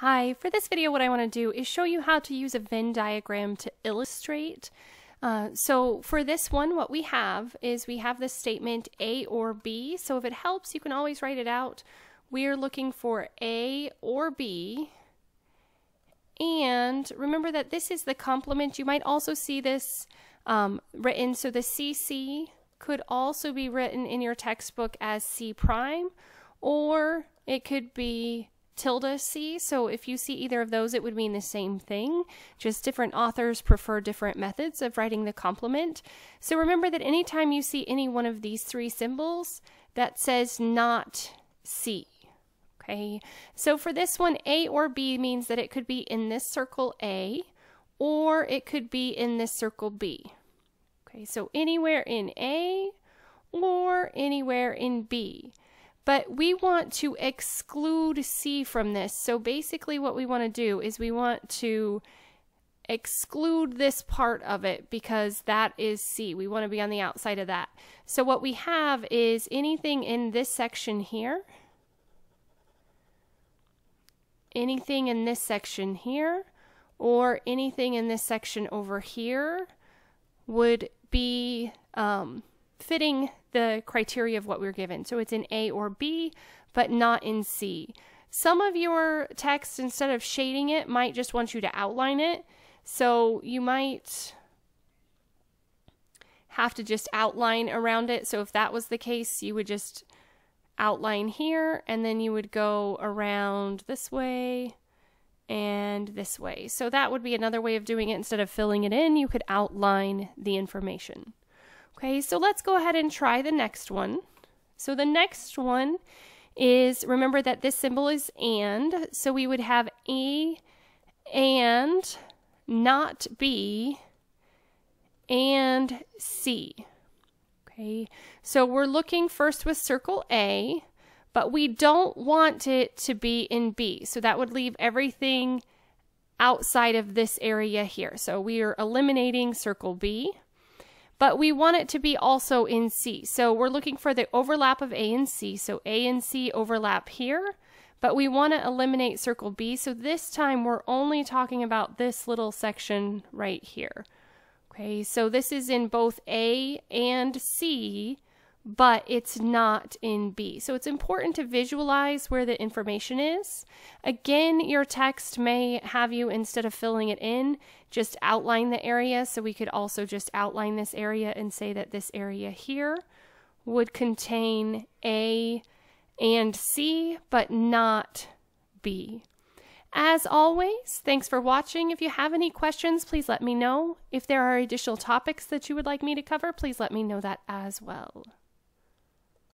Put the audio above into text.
Hi, for this video what I want to do is show you how to use a Venn diagram to illustrate. Uh, so for this one what we have is we have the statement A or B, so if it helps you can always write it out. We're looking for A or B and remember that this is the complement. You might also see this um, written, so the CC could also be written in your textbook as C prime or it could be tilde C. So if you see either of those, it would mean the same thing. Just different authors prefer different methods of writing the complement. So remember that anytime you see any one of these three symbols, that says not C. Okay, so for this one, A or B means that it could be in this circle A, or it could be in this circle B. Okay, so anywhere in A or anywhere in B but we want to exclude C from this. So basically what we want to do is we want to exclude this part of it because that is C. We want to be on the outside of that. So what we have is anything in this section here, anything in this section here, or anything in this section over here would be um, fitting the criteria of what we're given. So it's in A or B, but not in C. Some of your text, instead of shading it, might just want you to outline it. So you might have to just outline around it. So if that was the case, you would just outline here and then you would go around this way and this way. So that would be another way of doing it. Instead of filling it in, you could outline the information. Okay, so let's go ahead and try the next one. So the next one is, remember that this symbol is and, so we would have A and not B and C. Okay, so we're looking first with circle A, but we don't want it to be in B. So that would leave everything outside of this area here. So we are eliminating circle B but we want it to be also in C. So we're looking for the overlap of A and C. So A and C overlap here, but we want to eliminate circle B. So this time we're only talking about this little section right here. Okay, so this is in both A and C, but it's not in B. So it's important to visualize where the information is. Again, your text may have you, instead of filling it in, just outline the area. So we could also just outline this area and say that this area here would contain A and C, but not B. As always, thanks for watching. If you have any questions, please let me know. If there are additional topics that you would like me to cover, please let me know that as well.